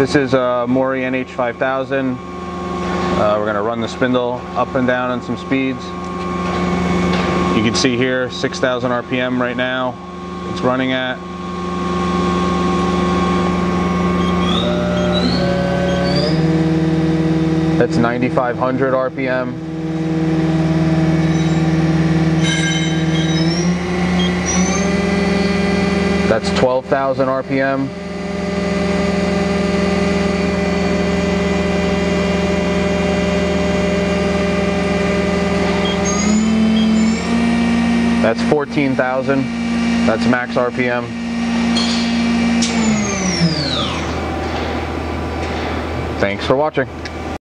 This is a Mori NH5000. Uh, we're gonna run the spindle up and down on some speeds. You can see here 6,000 RPM right now. It's running at. That's 9,500 RPM. That's 12,000 RPM. That's 14,000. That's max RPM. Thanks for watching.